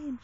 Fine.